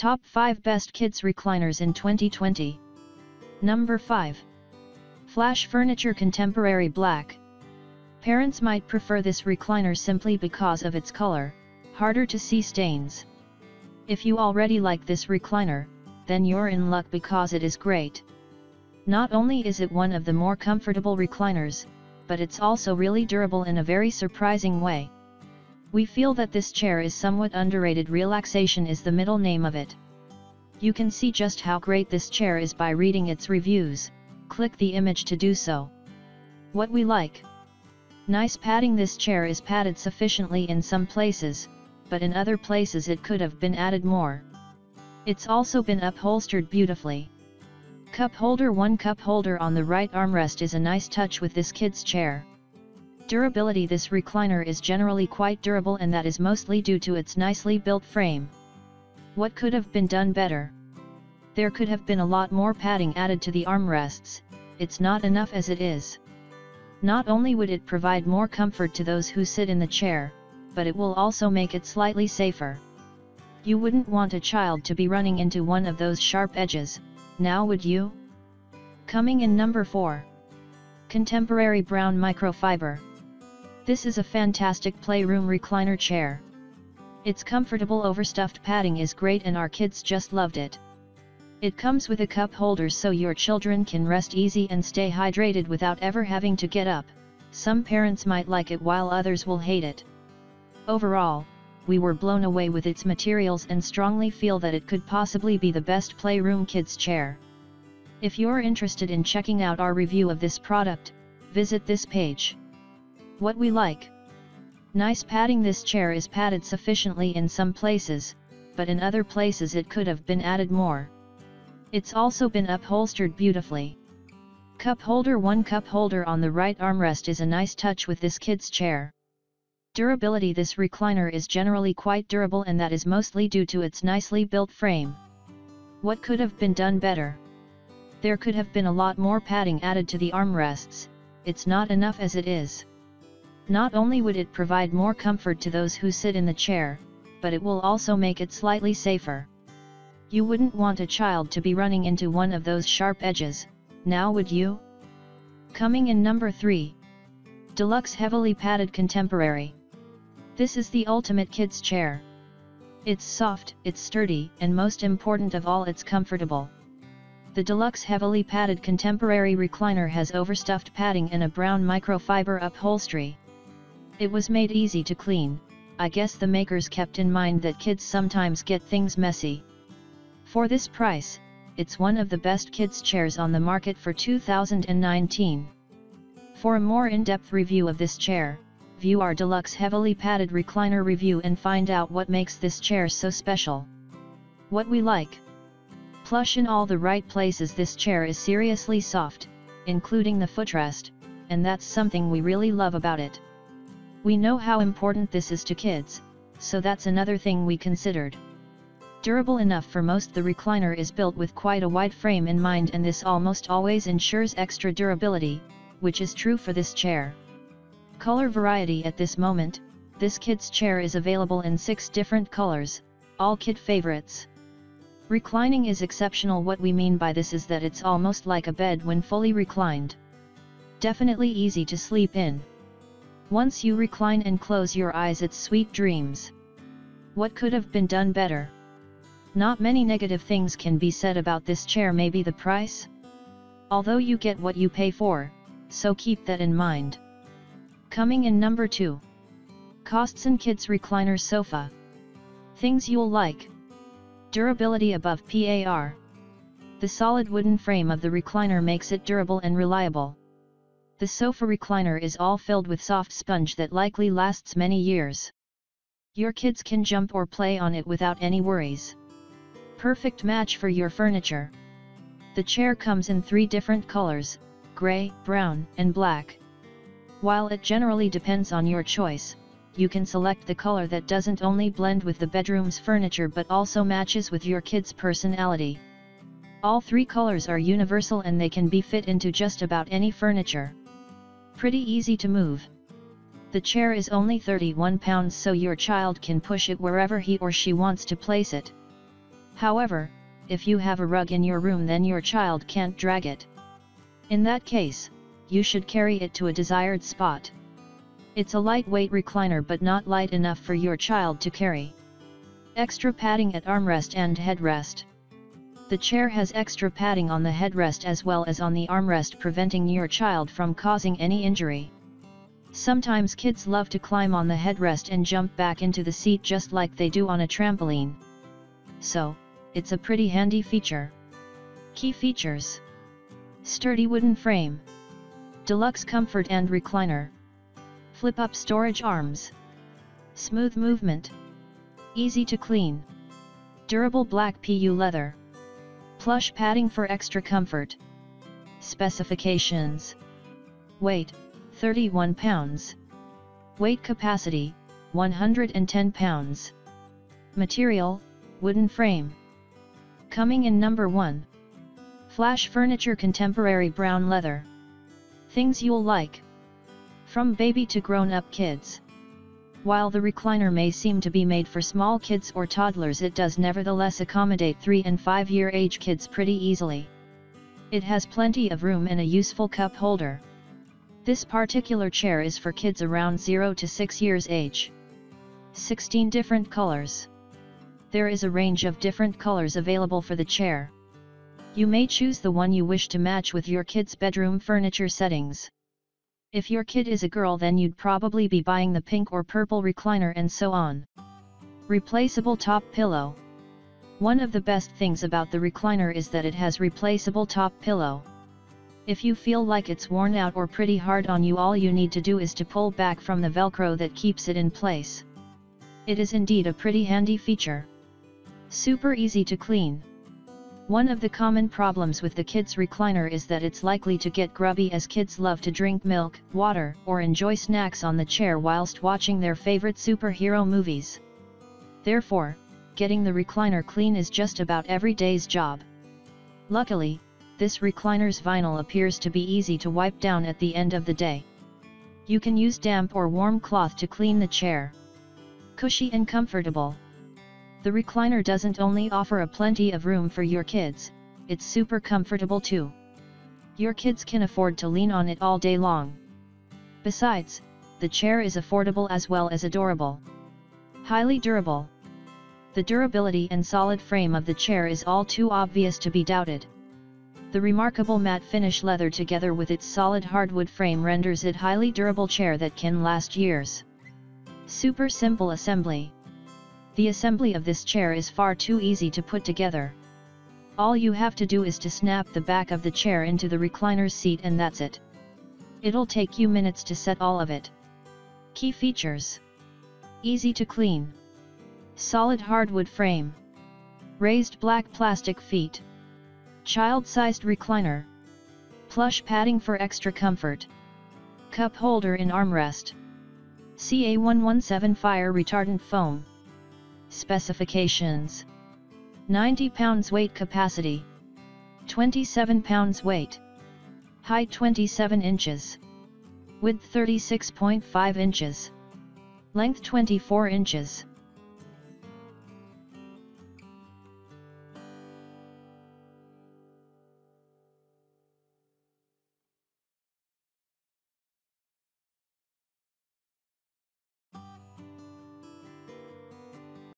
Top 5 Best Kids Recliners in 2020. Number 5. Flash Furniture Contemporary Black. Parents might prefer this recliner simply because of its color, harder to see stains. If you already like this recliner, then you're in luck because it is great. Not only is it one of the more comfortable recliners, but it's also really durable in a very surprising way. We feel that this chair is somewhat underrated relaxation is the middle name of it. You can see just how great this chair is by reading its reviews, click the image to do so. What we like. Nice padding this chair is padded sufficiently in some places, but in other places it could have been added more. It's also been upholstered beautifully. Cup holder One cup holder on the right armrest is a nice touch with this kid's chair. Durability This recliner is generally quite durable and that is mostly due to its nicely built frame. What could have been done better? There could have been a lot more padding added to the armrests, it's not enough as it is. Not only would it provide more comfort to those who sit in the chair, but it will also make it slightly safer. You wouldn't want a child to be running into one of those sharp edges, now would you? Coming in number 4. Contemporary Brown Microfiber. This is a fantastic playroom recliner chair. Its comfortable overstuffed padding is great and our kids just loved it. It comes with a cup holder so your children can rest easy and stay hydrated without ever having to get up, some parents might like it while others will hate it. Overall, we were blown away with its materials and strongly feel that it could possibly be the best playroom kids chair. If you're interested in checking out our review of this product, visit this page. What we like. Nice padding This chair is padded sufficiently in some places, but in other places it could have been added more. It's also been upholstered beautifully. Cup holder One cup holder on the right armrest is a nice touch with this kid's chair. Durability This recliner is generally quite durable and that is mostly due to its nicely built frame. What could have been done better? There could have been a lot more padding added to the armrests, it's not enough as it is. Not only would it provide more comfort to those who sit in the chair, but it will also make it slightly safer. You wouldn't want a child to be running into one of those sharp edges, now would you? Coming in number 3. Deluxe Heavily Padded Contemporary. This is the ultimate kids chair. It's soft, it's sturdy, and most important of all it's comfortable. The deluxe heavily padded contemporary recliner has overstuffed padding and a brown microfiber upholstery. It was made easy to clean, I guess the makers kept in mind that kids sometimes get things messy. For this price, it's one of the best kids chairs on the market for 2019. For a more in-depth review of this chair, view our deluxe heavily padded recliner review and find out what makes this chair so special. What we like. Plush in all the right places this chair is seriously soft, including the footrest, and that's something we really love about it. We know how important this is to kids, so that's another thing we considered. Durable enough for most the recliner is built with quite a wide frame in mind and this almost always ensures extra durability, which is true for this chair. Color variety At this moment, this kid's chair is available in 6 different colors, all kid favorites. Reclining is exceptional what we mean by this is that it's almost like a bed when fully reclined. Definitely easy to sleep in. Once you recline and close your eyes it's sweet dreams. What could have been done better? Not many negative things can be said about this chair maybe the price? Although you get what you pay for, so keep that in mind. Coming in number 2. Costzon Kids Recliner Sofa. Things you'll like. Durability above PAR. The solid wooden frame of the recliner makes it durable and reliable. The sofa recliner is all filled with soft sponge that likely lasts many years. Your kids can jump or play on it without any worries. Perfect match for your furniture. The chair comes in three different colors, gray, brown, and black. While it generally depends on your choice, you can select the color that doesn't only blend with the bedroom's furniture but also matches with your kid's personality. All three colors are universal and they can be fit into just about any furniture. Pretty easy to move. The chair is only 31 pounds so your child can push it wherever he or she wants to place it. However, if you have a rug in your room then your child can't drag it. In that case, you should carry it to a desired spot. It's a lightweight recliner but not light enough for your child to carry. Extra padding at armrest and headrest. The chair has extra padding on the headrest as well as on the armrest preventing your child from causing any injury. Sometimes kids love to climb on the headrest and jump back into the seat just like they do on a trampoline. So, it's a pretty handy feature. Key features Sturdy wooden frame, Deluxe comfort and recliner, Flip up storage arms, Smooth movement, Easy to clean, Durable black PU leather. Plush padding for extra comfort. Specifications Weight 31 pounds. Weight capacity 110 pounds. Material Wooden frame. Coming in number 1. Flash Furniture Contemporary Brown Leather. Things you'll like. From baby to grown up kids. While the recliner may seem to be made for small kids or toddlers it does nevertheless accommodate 3 and 5 year age kids pretty easily. It has plenty of room and a useful cup holder. This particular chair is for kids around 0 to 6 years age. 16 different colors. There is a range of different colors available for the chair. You may choose the one you wish to match with your kid's bedroom furniture settings. If your kid is a girl then you'd probably be buying the pink or purple recliner and so on. Replaceable top pillow. One of the best things about the recliner is that it has replaceable top pillow. If you feel like it's worn out or pretty hard on you all you need to do is to pull back from the velcro that keeps it in place. It is indeed a pretty handy feature. Super easy to clean. One of the common problems with the kids recliner is that it's likely to get grubby as kids love to drink milk, water, or enjoy snacks on the chair whilst watching their favorite superhero movies. Therefore, getting the recliner clean is just about every day's job. Luckily, this recliner's vinyl appears to be easy to wipe down at the end of the day. You can use damp or warm cloth to clean the chair. Cushy and comfortable. The recliner doesn't only offer a plenty of room for your kids, it's super comfortable too. Your kids can afford to lean on it all day long. Besides, the chair is affordable as well as adorable. Highly durable. The durability and solid frame of the chair is all too obvious to be doubted. The remarkable matte finish leather together with its solid hardwood frame renders it highly durable chair that can last years. Super simple assembly. The assembly of this chair is far too easy to put together. All you have to do is to snap the back of the chair into the recliner's seat and that's it. It'll take you minutes to set all of it. Key features. Easy to clean. Solid hardwood frame. Raised black plastic feet. Child-sized recliner. Plush padding for extra comfort. Cup holder in armrest. CA117 fire retardant foam. Specifications. 90 pounds weight capacity. 27 pounds weight. Height 27 inches. Width 36.5 inches. Length 24 inches